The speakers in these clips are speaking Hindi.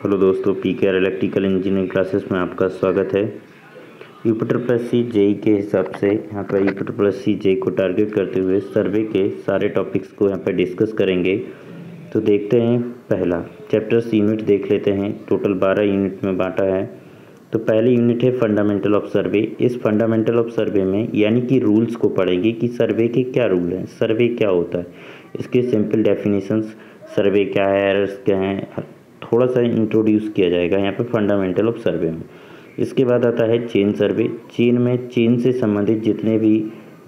हेलो दोस्तों पी के आर इलेक्ट्रिकल इंजीनियरिंग क्लासेस में आपका स्वागत है। यूपिटर प्लस सी जेई के हिसाब से यहाँ पर यूपिटर प्लस सी जेई को टारगेट करते हुए सर्वे के सारे टॉपिक्स को यहाँ पर डिस्कस करेंगे। तो देखते हैं पहला चैप्टर्स यूनिट देख लेते हैं। टोटल बारह यूनिट में बांटा है। तो पहली यूनिट है फंडामेंटल ऑफ़ सर्वे इस फंडामेंटल ऑफ़ सर्वे में यानी कि रूल्स को पढ़ेंगे कि सर्वे के क्या रूल हैं सर्वे क्या होता है। इसके सिंपल डेफिनेशंस सर्वे क्या है एरर्स क्या हैं थोड़ा सा इंट्रोड्यूस किया जाएगा यहाँ पर फंडामेंटल ऑफ़ सर्वे में। इसके बाद आता है चेन सर्वे चेन में चेन से संबंधित जितने भी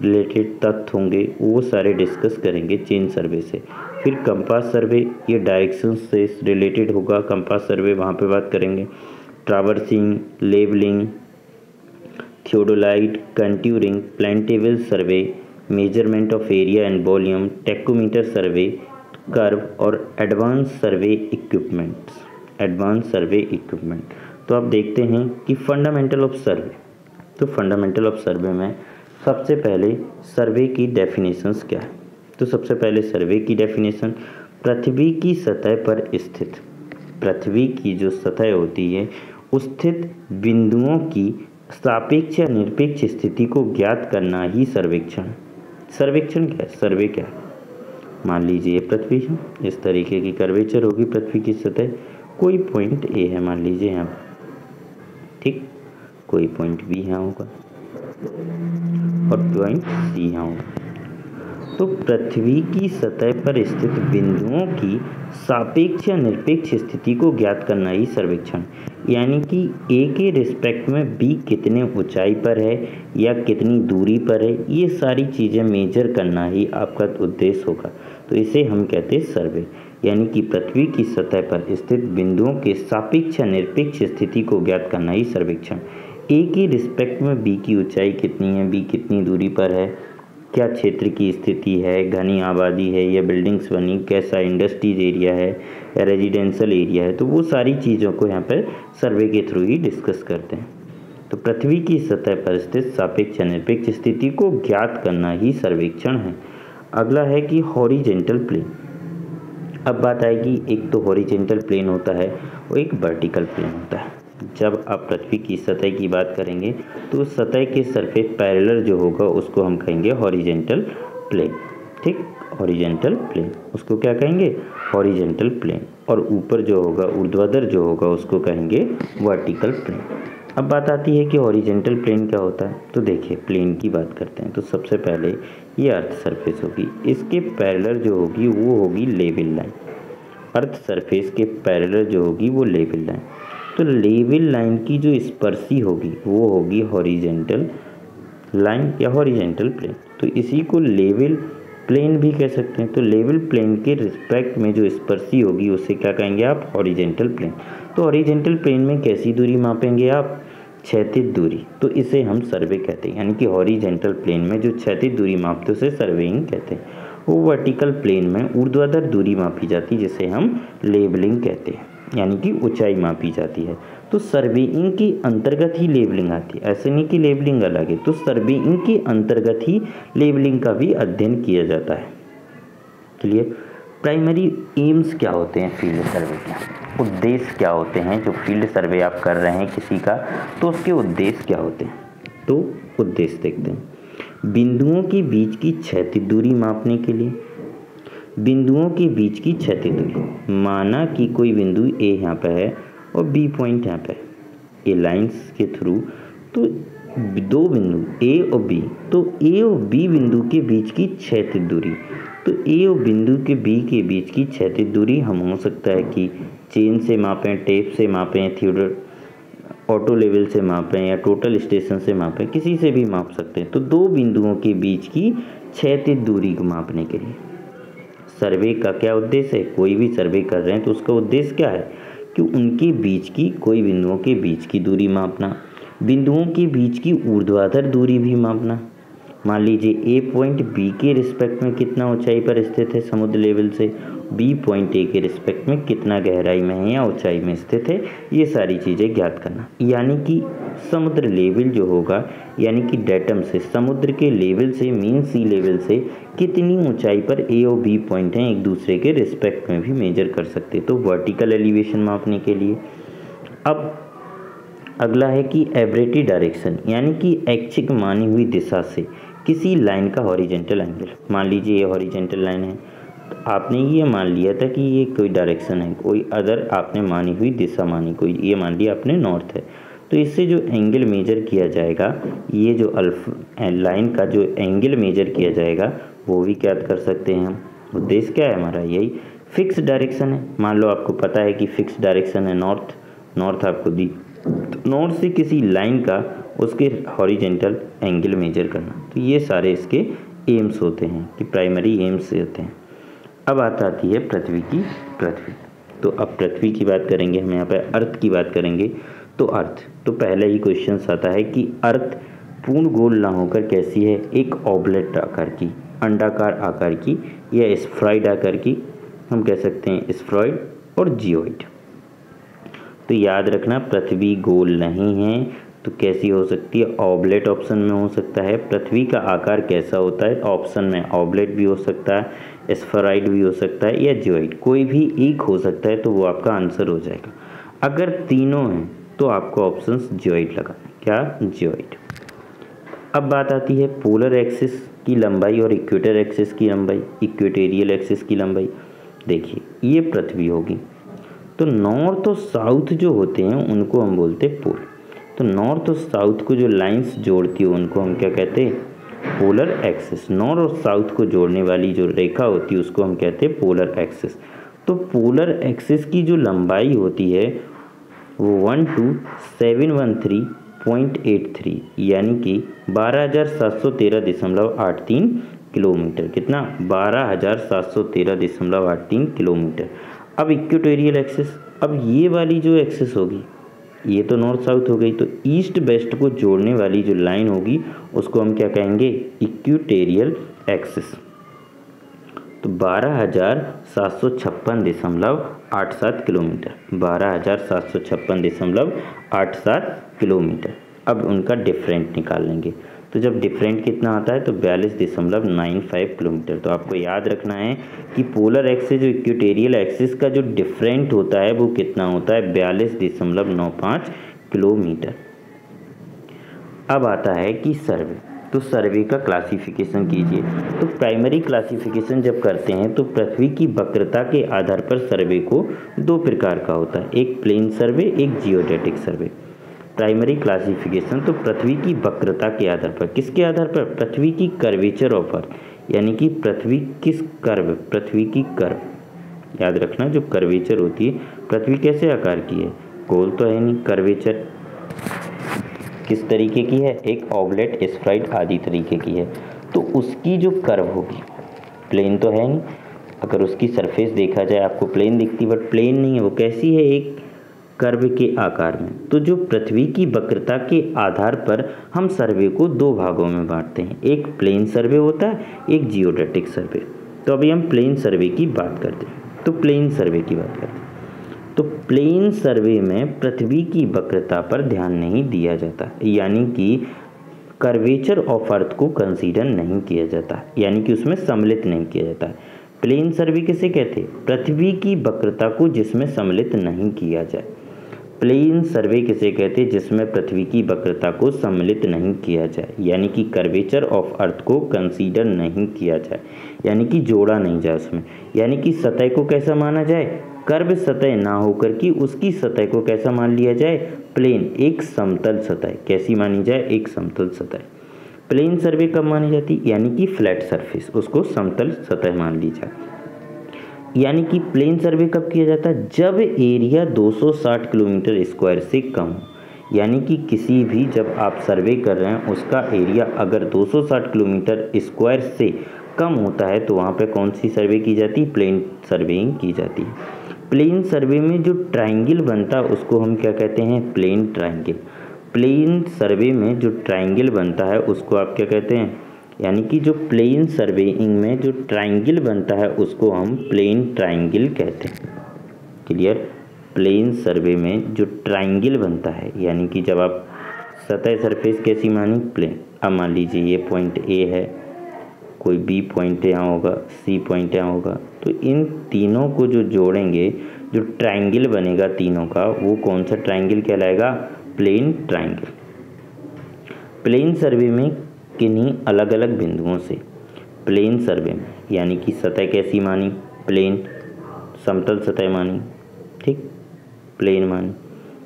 रिलेटेड तथ्य होंगे, वो सारे डिस्कस करेंगे चेन सर्वे से। फिर कंपास सर्वे ये डायरेक्शन से रिलेटेड होगा। कंपास सर्वे वहाँ पे बात करेंगे। Traversing levelling theodolite contouring plane table survey measurement of area and volume tacheometer survey curve और advance survey equipments advance survey equipment तो आप देखते हैं कि फंडामेंटल ऑफ़ सर्वे तो फंडामेंटल ऑफ़ सर्वे में सबसे पहले सर्वे की डेफिनेशंस क्या है? तो सबसे पहले सर्वे की डेफिनेशन पृथ्वी की सतह पर स्थित, पृथ्वी की जो सतह होती है स्थित बिंदुओं की सापेक्ष निरपेक्ष स्थिति को ज्ञात करना ही सर्वेक्षण सर्वेक्षण क्या है? सर्वे क्या है? मान लीजिए पृथ्वी है, इस तरीके की कर्वेचर होगी पृथ्वी की सतह। कोई पॉइंट ए है, मान लीजिए यहाँ ठीक? कोई पॉइंट बी यहाँ होगा और पॉइंट सी यहाँ होगा। तो पृथ्वी की सतह पर स्थित बिंदुओं की सापेक्ष या निरपेक्ष स्थिति को ज्ञात करना ही सर्वेक्षण। यानी कि ए के रिस्पेक्ट में बी कितने ऊंचाई पर है या कितनी दूरी पर है, ये सारी चीज़ें मेजर करना ही आपका उद्देश्य होगा। तो इसे हम कहते हैं सर्वे। यानी कि पृथ्वी की सतह पर स्थित बिंदुओं के सापेक्ष निरपेक्ष स्थिति को ज्ञात करना ही सर्वेक्षण। ए के रिस्पेक्ट में बी की ऊंचाई कितनी है? बी कितनी दूरी पर है? क्या क्षेत्र की स्थिति है? घनी आबादी है या बिल्डिंग्स बनी? कैसा इंडस्ट्रीज़ एरिया है? या रेजिडेंशियल एरिया है? तो वो सारी चीज़ों को यहाँ पर सर्वे के थ्रू ही डिस्कस करते हैं। तो पृथ्वी की सतह पर स्थित सापेक्ष निरपेक्ष स्थिति को ज्ञात करना ही सर्वेक्षण है। अगला है कि हॉरिजेंटल प्लेन अब बात आएगी, एक तो हॉरिजेंटल प्लेन होता है और एक वर्टिकल प्लेन होता है। जब आप पृथ्वी की सतह की बात करेंगे तो सतह के सरफेस पैरेलल जो होगा, उसको हम कहेंगे हॉरिजेंटल प्लेन ठीक? हॉरिजेंटल प्लेन उसको क्या कहेंगे? हॉरिजेंटल प्लेन और ऊपर जो होगा, ऊर्ध्वाधर जो होगा, उसको कहेंगे वर्टिकल प्लेन अब बात आती है कि हॉरिजेंटल प्लेन क्या होता है? तो देखिए प्लेन की बात करते हैं तो सबसे पहले ये अर्थ सरफेस होगी। इसके पैरेलल जो होगी, वो होगी लेवल लाइन अर्थ सरफेस के पैरेलल जो होगी, वो लेवल लाइन तो लेवल लाइन की जो स्पर्शी होगी, वो होगी हॉरिजेंटल लाइन या हॉरिजेंटल प्लेन तो इसी को लेवल प्लेन भी कह सकते हैं। तो लेवल प्लेन के रिस्पेक्ट में जो स्पर्शी होगी, उसे क्या कहेंगे आप? हॉरिजेंटल प्लेन तो हॉरिजेंटल प्लेन में कैसी दूरी मापेंगे आप? क्षैतिज दूरी. तो इसे हम सर्वे कहते हैं। यानी कि हॉरिजेंटल प्लेन में जो क्षैतिज दूरी मापते उसे सर्वेइंग कहते हैं। वो वर्टिकल प्लेन में ऊर्ध्वाधर दूरी मापी जाती है, जिसे हम लेबलिंग कहते हैं। यानी कि ऊंचाई मापी जाती है। तो सर्वेइंग के अंतर्गत ही लेबलिंग आती है। ऐसे नहीं कि लेबलिंग अलग है तो सर्वेइंग के अंतर्गत ही लेबलिंग का भी अध्ययन किया जाता है। क्लियर? प्राइमरी एम्स क्या होते हैं फ़ील्ड सर्वे के? उद्देश्य क्या होते हैं? जो फ़ील्ड सर्वे आप कर रहे हैं किसी का तो उसके उद्देश्य क्या होते हैं? तो उद्देश्य देखते हैं। बिंदुओं के बीच की क्षैतिज दूरी मापने के लिए। बिंदुओं के बीच की क्षति दूरी। माना कि कोई बिंदु ए यहाँ पर है और बी पॉइंट यहाँ है ए लाइंस के थ्रू तो दो बिंदु ए और बी तो ए और बी बिंदु के बीच की क्षैतिज दूरी तो ए और बिंदु के बी के बीच की क्षैतिज दूरी, हम हो सकता है कि चेन से मापें टेप से मापें थियोडर ऑटो लेवल से मापें, या टोटल स्टेशन से मापें, किसी से भी माप सकते हैं। तो दो बिंदुओं के बीच की क्षैतिज दूरी को मापने के लिए। सर्वे का क्या उद्देश्य है? कोई भी सर्वे कर रहे हैं तो उसका उद्देश्य क्या है? कि उनके बीच की, कोई बिंदुओं के बीच की दूरी मापना, बिंदुओं के बीच की ऊर्ध्वाधर दूरी भी मापना। मान लीजिए ए पॉइंट बी के रिस्पेक्ट में कितना ऊंचाई पर स्थित है? समुद्र लेवल से बी पॉइंट ए के रिस्पेक्ट में कितना गहराई में है या ऊंचाई में स्थित है? ये सारी चीज़ें ज्ञात करना। यानी कि समुद्र लेवल जो होगा, यानी कि डेटम से, समुद्र के लेवल से मीन सी लेवल से कितनी ऊंचाई पर ए और बी पॉइंट हैं एक दूसरे के रिस्पेक्ट में भी मेजर कर सकते तो वर्टिकल एलिवेशन मापने के लिए। अब अगला है कि एवरेटी डायरेक्शन यानी कि ऐच्छिक मानी हुई दिशा से किसी लाइन का हॉरिजेंटल एंगल मान लीजिए ये हॉरिजेंटल लाइन है। तो आपने ये मान लिया था कि ये कोई डायरेक्शन है, कोई अदर आपने मानी हुई दिशा मानी, कोई ये मान लिया आपने नॉर्थ है। तो इससे जो एंगल मेजर किया जाएगा, ये जो अल्फ लाइन का जो एंगल मेजर किया जाएगा, वो भी क्या कर सकते हैं हम। उद्देश्य क्या है हमारा यही? फिक्स डायरेक्शन है। मान लो आपको पता है कि फिक्स डायरेक्शन है नॉर्थ नॉर्थ आपको दी। तो नॉर्थ से किसी लाइन का उसके हॉरिजेंटल एंगल मेजर करना। तो ये सारे इसके एम्स होते हैं, कि प्राइमरी एम्स होते हैं। अब आता आती है पृथ्वी की पृथ्वी। तो अब पृथ्वी की बात करेंगे, हम यहाँ पर अर्थ की बात करेंगे। तो अर्थ तो पहले ही क्वेश्चन आता है कि अर्थ पूर्ण गोल ना होकर कैसी है? एक ऑबलेट आकार की, अंडाकार आकार की या स्फ्राइड आकार की, हम कह सकते हैं स्फ्राइड और जियोइड तो याद रखना, पृथ्वी गोल नहीं है तो कैसी हो सकती है? ऑबलेट ऑप्शन में हो सकता है। पृथ्वी का आकार कैसा होता है? ऑप्शन में ऑबलेट भी हो सकता है स्फराइड भी हो सकता है या जियोइड कोई भी एक हो सकता है तो वो आपका आंसर हो जाएगा। अगर तीनों हैं तो आपको ऑप्शन जियोइड लगा क्या? जियोइड अब बात आती है पोलर एक्सिस की लंबाई और इक्वेटर एक्सिस की लंबाई इक्वेटेरियल एक्सिस की लंबाई। देखिए, ये पृथ्वी होगी। तो नॉर्थ और साउथ जो होते हैं, उनको हम बोलते हैं पोल तो नॉर्थ और साउथ को जो लाइंस जोड़ती है, उनको हम क्या कहते हैं? पोलर एक्सिस नॉर्थ और साउथ को जोड़ने वाली जो रेखा होती है, उसको हम कहते हैं पोलर एक्सिस तो पोलर एक्सिस की जो लंबाई होती है, वो one two seven one three point eight three यानी कि बारह हज़ार सात सौ तेरह दशमलव आठ तीन किलोमीटर. कितना? बारह हज़ार सात सौ तेरह दशमलव आठ तीन किलोमीटर. अब इक्वेटोरियल एक्सिस अब ये वाली जो एक्सिस होगी ये तो नॉर्थ साउथ हो गई तो ईस्ट वेस्ट को जोड़ने वाली जो लाइन होगी, उसको हम क्या कहेंगे? Equatorial axis. तो बारह हज़ार सात सौ छप्पन दशमलव आठ सात किलोमीटर। बारह हज़ार सात सौ छप्पन दशमलव आठ सात किलोमीटर। अब उनका डिफरेंट निकाल लेंगे। तो जब डिफरेंट कितना आता है तो बयालीस दशमलव नाइन फाइव किलोमीटर। तो आपको याद रखना है कि पोलर एक्सिस जो इक्वेटेरियल एक्सिस का जो डिफरेंट होता है, वो कितना होता है? बयालीस दशमलव नौ पाँच किलोमीटर। अब आता है कि सर्वे। तो सर्वे का क्लासिफिकेशन कीजिए। तो प्राइमरी क्लासिफिकेशन जब करते हैं तो पृथ्वी की वक्रता के आधार पर सर्वे को दो प्रकार का होता है। एक प्लेन सर्वे, एक जियोडेटिक सर्वे। प्राइमरी क्लासिफिकेशन तो पृथ्वी की वक्रता के आधार पर। किसके आधार पर? पृथ्वी की कर्वेचर ऑफ़ अर्थ यानी कि पृथ्वी किस कर्व पृथ्वी की कर्व याद रखना, जो कर्वेचर होती है, पृथ्वी कैसे आकार की है? गोल तो है नहीं, कर्वेचर। किस तरीके की है? एक ऑबलेट स्प्राइट आदि तरीके की है। तो उसकी जो कर्व होगी प्लेन तो है नहीं। अगर उसकी सरफेस देखा जाए, आपको प्लेन दिखती बट प्लेन नहीं है, वो कैसी है? एक कर्व के आकार में। तो जो पृथ्वी की वक्रता के आधार पर हम सर्वे को दो भागों में बांटते हैं। एक प्लेन सर्वे होता है, एक जियोडेटिक सर्वे। तो अभी हम प्लेन सर्वे की बात करते हैं। तो प्लेन सर्वे की बात करते हैं। तो प्लेन सर्वे में पृथ्वी की वक्रता पर ध्यान नहीं दिया जाता। यानी कि कर्वेचर ऑफ़ अर्थ को कंसीडर नहीं किया जाता। यानी कि उसमें सम्मिलित नहीं किया जाता। प्लेन सर्वे किसे कहते हैं? पृथ्वी की वक्रता को जिसमें सम्मिलित नहीं किया जाए। प्लेन सर्वे किसे कहते हैं, जिसमें पृथ्वी की वक्रता को सम्मिलित नहीं किया जाए, यानी कि कर्वेचर ऑफ़ अर्थ को कंसीडर नहीं किया जाए, यानी कि जोड़ा नहीं जाए उसमें, यानी कि सतह को कैसा माना जाए? कर्व सतह ना होकर कि उसकी सतह को कैसा मान लिया जाए? प्लेन, एक समतल सतह, कैसी मानी जाए? एक समतल सतह। प्लेन सर्वे कब मानी जाती? यानी कि फ्लैट सरफेस, उसको समतल सतह मान ली जाए। यानी कि प्लेन सर्वे कब किया जाता है? जब एरिया 260 किलोमीटर स्क्वायर से कम हो। यानी कि किसी भी जब आप सर्वे कर रहे हैं, उसका एरिया अगर 260 किलोमीटर स्क्वायर से कम होता है तो वहाँ पे कौन सी सर्वे की जाती है? प्लेन सर्वेइंग की जाती है। प्लेन सर्वे में जो ट्राइंगल बनता है, उसको हम क्या कहते हैं? प्लेन ट्राइंगल प्लेन सर्वे में जो ट्राइंगल बनता है, उसको आप क्या कहते हैं? यानी कि जो प्लेन सर्वेइंग में जो ट्राइंगल बनता है, उसको हम प्लेन ट्राइंगल कहते हैं। क्लियर? प्लेन सर्वे में जो ट्राइंगल बनता है, यानी कि जब आप सतह सरफेस कैसी मानी? प्लेन। अब मान लीजिए ये पॉइंट ए है, कोई बी पॉइंट यहाँ होगा सी पॉइंट यहाँ होगा तो इन तीनों को जो जोड़ेंगे, जो ट्राइंगल बनेगा तीनों का, वो कौन सा ट्राइंगल कहलाएगा? Plane triangle. प्लेन सर्वे में किन्हीं अलग अलग बिंदुओं से। प्लेन सर्वे, यानी कि सतह कैसी मानी? प्लेन समतल सतह मानी, ठीक? प्लेन मानी।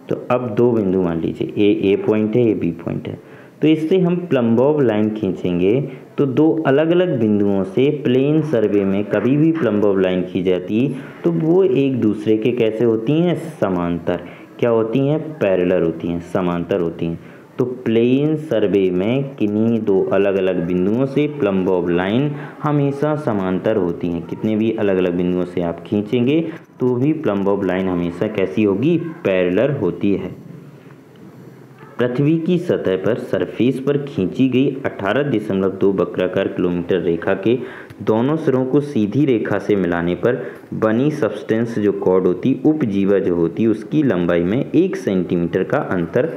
तो अब दो बिंदु मान लीजिए। ए ए पॉइंट है, ए, बी पॉइंट है। तो इससे हम प्लम्बॉब लाइन खींचेंगे तो दो अलग अलग बिंदुओं से प्लेन सर्वे में कभी भी प्लम्बॉब लाइन खींच जाती तो वो एक दूसरे के कैसे होती हैं? समांतर। क्या होती हैं? पैरेलल होती हैं, समांतर होती हैं। तो प्लेन सर्वे में किन्हीं दो अलग अलग बिंदुओं से प्लम्बॉब लाइन हमेशा समांतर होती हैं। कितने भी अलग अलग बिंदुओं से आप खींचेंगे तो भी प्लम्बॉब लाइन हमेशा कैसी होगी? पैरेलल होती है। पृथ्वी की सतह पर सरफेस पर खींची गई अठारह दशमलव दो बक्राकार किलोमीटर रेखा के दोनों सिरों को सीधी रेखा से मिलाने पर बनी सब्सटेंस जो कॉर्ड होती उपजीवा जो होती, उसकी लंबाई में एक सेंटीमीटर का अंतर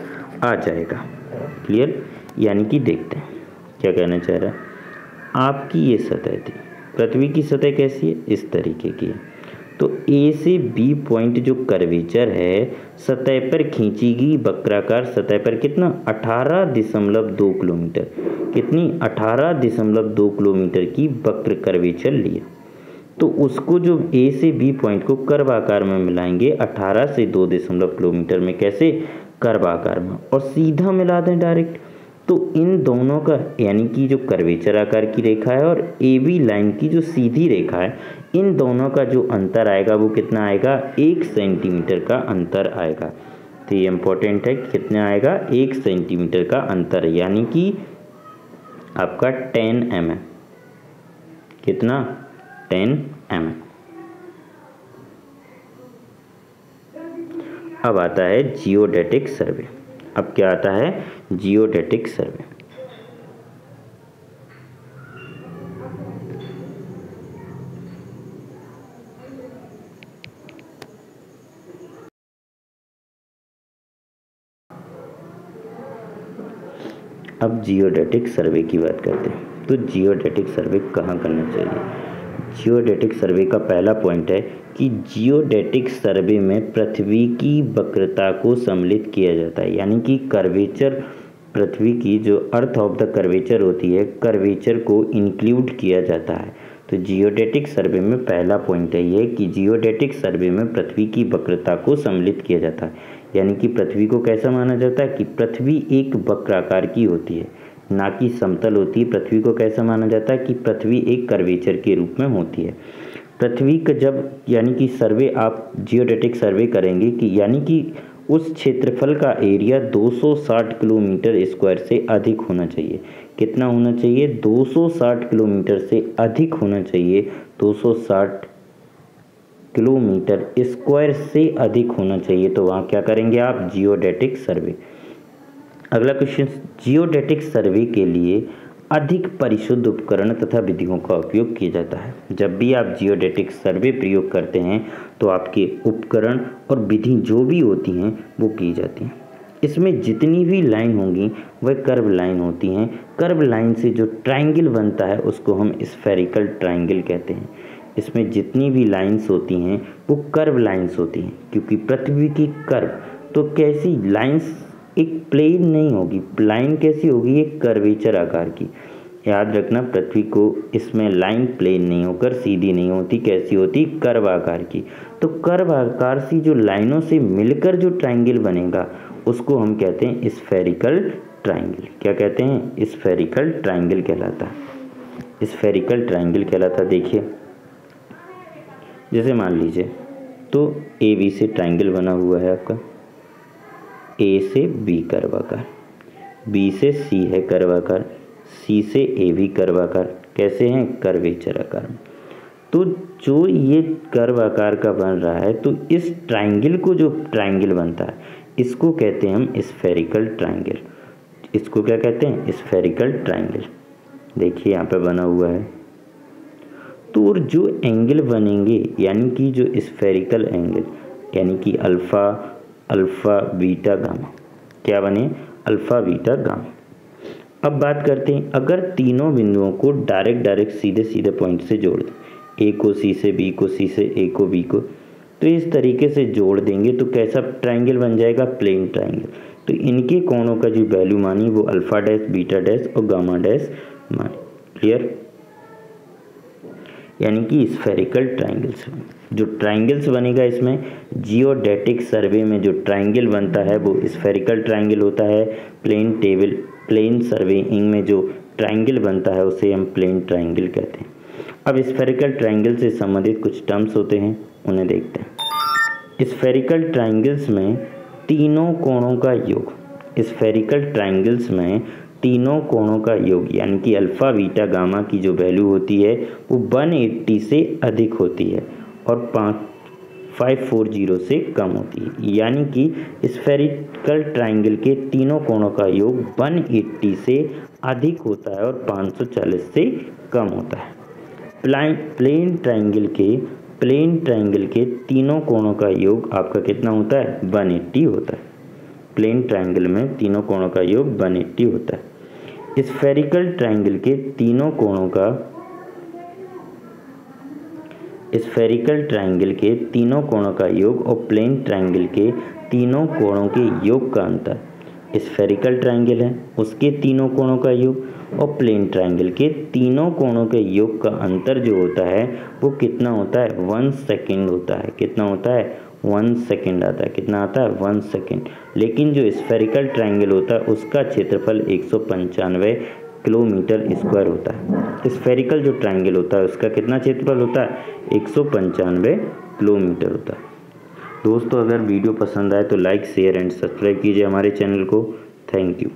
आ जाएगा। क्लियर यानी कि देखते हैं। क्या कहना चाह रहा है? आपकी ये सतह थी। पृथ्वी की सतह कैसी है? इस तरीके की है। तो ए से बी पॉइंट जो कर्वेचर है, सतह पर खींची गई वक्राकार सतह पर कितना? अठारह दशमलव दो किलोमीटर। कितनी? अठारह दशमलव दो किलोमीटर की वक्र कर्वेचर लिया। तो उसको जो ए से बी पॉइंट को कर्व आकार में मिलाएँगे 18 से दो दशमलव किलोमीटर में कैसे? कर्व आकार में और सीधा मिला दें डायरेक्ट तो इन दोनों का, यानी कि जो कर्वेचर आकार की रेखा है और ए बी लाइन की जो सीधी रेखा है, इन दोनों का जो अंतर आएगा, वो कितना आएगा? एक सेंटीमीटर का अंतर आएगा। तो ये इम्पोर्टेंट है कितना आएगा? एक सेंटीमीटर का अंतर, यानी कि आपका टेन एम. कितना? टेन एम अब आता है जियोडेटिक सर्वे। अब क्या आता है? Geodetic survey. अब जियोडेटिक सर्वे की बात करते हैं। तो जियोडेटिक सर्वे कहाँ करना चाहिए? जियोडेटिक सर्वे का पहला पॉइंट है कि जियोडेटिक सर्वे में पृथ्वी की वक्रता को सम्मिलित किया जाता है, यानी कि कर्वेचर पृथ्वी की जो अर्थ ऑफ़ द कर्वेचर होती है कर्वेचर को इंक्लूड किया जाता है। तो जियोडेटिक सर्वे में पहला पॉइंट है ये कि जियोडेटिक सर्वे में पृथ्वी की वक्रता को सम्मिलित किया जाता है, यानी कि पृथ्वी को कैसा माना जाता है कि पृथ्वी एक वक्राकार की होती है। ना कि समतल होती है। पृथ्वी को कैसा माना जाता है कि पृथ्वी एक कर्वेचर के रूप में होती है। पृथ्वी का जब यानी कि सर्वे, आप जियोडेटिक सर्वे करेंगे कि यानी कि उस क्षेत्रफल का एरिया 260 किलोमीटर स्क्वायर से अधिक होना चाहिए। कितना होना चाहिए? 260 किलोमीटर से अधिक होना चाहिए। 260 किलोमीटर स्क्वायर से अधिक होना चाहिए। तो वहाँ क्या करेंगे आप? Geodetic survey. अगला क्वेश्चन जियोडेटिक सर्वे के लिए अधिक परिशुद्ध उपकरण तथा विधियों का उपयोग किया जाता है। जब भी आप जियोडेटिक सर्वे प्रयोग करते हैं तो आपके उपकरण और विधि जो भी होती हैं, वो की जाती हैं। इसमें जितनी भी लाइन होंगी, वह कर्व लाइन होती हैं। कर्व लाइन से जो ट्राइंगल बनता है, उसको हम स्फेरिकल ट्राइंगल कहते हैं। इसमें जितनी भी लाइंस होती हैं, वो कर्व लाइंस होती हैं, क्योंकि पृथ्वी की कर्व तो कैसी लाइंस एक प्लेन नहीं होगी। लाइन कैसी होगी? एक कर्वेचर आकार की। याद रखना, पृथ्वी को इसमें लाइन प्लेन नहीं होकर सीधी नहीं होती। कैसी होती? कर्व आकार की। तो कर्व आकार सी जो लाइनों से मिलकर जो ट्राइंगल बनेगा, उसको हम कहते हैं स्फेरिकल ट्राइंगल क्या कहते हैं? स्फेरिकल ट्राइंगल कहलाता है। स्फेरिकल ट्राइंगल कहलाता देखिए, जैसे मान लीजिए तो ए बी से ट्राइंगल बना हुआ है आपका। ए से बी कर्वाकार बी से सी है कर्वाकार सी से ए भी कर्वाकार कैसे हैं? कर्वेचर तो जो ये कर्व आकार का बन रहा है तो इस ट्राइंगल को जो ट्राइंगल बनता है, इसको कहते हैं हम स्फेरिकल ट्राइंगल इसको क्या कहते हैं? स्फेरिकल ट्राइंगल देखिए यहाँ पे बना हुआ है। तो और जो एंगल बनेंगे, यानी कि जो स्फेरिकल एंगल यानी कि अल्फ़ा अल्फ़ा, बीटा, गामा। क्या बने? Alpha, beta, gamma. अब बात करते हैं, अगर तीनों बिंदुओं को डायरेक्ट डायरेक्ट, सीधे सीधे पॉइंट से जोड़ दें, ए को सी से, बी को सी से, ए को बी को तो इस तरीके से जोड़ देंगे तो कैसा ट्राइंगल बन जाएगा? प्लेन ट्राइंगल तो इनके कोणों का जो वैल्यू मानी, वो अल्फ़ा डैश, बीटा डैश और गामा डैश मानी। क्लियर? यानी कि स्फेरिकल ट्राइंगल्स जो ट्राइंगल्स बनेगा इसमें जियोडेटिक सर्वे में जो ट्राइंगल बनता है, वो स्फेरिकल ट्राइंगल होता है। प्लेन टेबल प्लेन सर्वेइंग में जो ट्राइंगल बनता है, उसे हम प्लेन ट्राइंगल कहते हैं। अब स्फेरिकल ट्राइंगल से संबंधित कुछ टर्म्स होते हैं, उन्हें देखते हैं। स्फेरिकल ट्राइंगल्स में तीनों कोणों का योग। स्फेरिकल ट्राइंगल्स में तीनों कोणों का योग, यानी कि अल्फ़ा, बीटा, गामा की जो वैल्यू होती है, वो 180 से अधिक होती है और पाँच फाइव फोर ज़ीरो से कम होती है। यानी कि स्फेरिकल ट्राइंगल के तीनों कोणों का योग 180 से अधिक होता है और 540 से कम होता है। प्लाइन, प्लेन ट्राइंगल के, प्लेन ट्राइंगल के तीनों कोणों का योग आपका कितना होता है? 180 होता है। प्लेन ट्राइंगल में तीनों कोणों का योग 180 होता है। स्फेरिकल ट्राइंगल के तीनों कोणों का स्फेरिकल ट्राइंगल के तीनों कोणों का योग और प्लेन ट्राइंगल के तीनों कोणों के योग का अंतर। स्फेरिकल ट्राइंगल है, उसके तीनों कोणों का योग और प्लेन ट्राइंगल के तीनों कोणों के योग का अंतर जो होता है, वो कितना होता है? वन सेकेंड होता है। कितना होता है? वन सेकेंड आता है। कितना आता है? One second. लेकिन जो स्फेरिकल ट्राइंगल होता है, उसका क्षेत्रफल एक सौ पंचानवे किलोमीटर स्क्वायर होता है। स्फेरिकल जो ट्राइंगल होता है, उसका कितना क्षेत्रफल होता है? एक सौ पंचानवे किलोमीटर होता है। दोस्तों, अगर वीडियो पसंद आए तो लाइक, शेयर एंड सब्सक्राइब कीजिए हमारे चैनल को। Thank you.